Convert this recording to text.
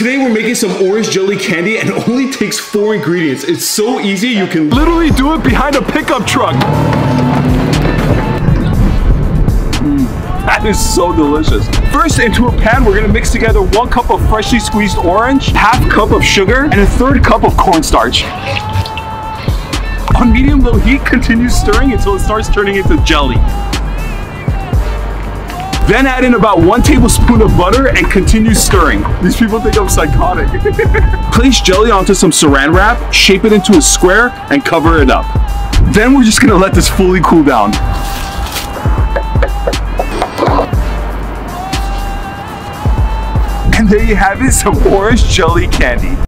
Today we're making some orange jelly candy and it only takes four ingredients. It's so easy, you can literally do it behind a pickup truck. Mm, that is so delicious. First, into a pan, we're gonna mix together one cup of freshly squeezed orange, half cup of sugar, and a third cup of cornstarch. On medium low heat, continue stirring until it starts turning into jelly. Then add in about one tablespoon of butter and continue stirring. These people think I'm psychotic. Place jelly onto some saran wrap, shape it into a square, and cover it up. Then we're just gonna let this fully cool down. And there you have it, some orange jelly candy.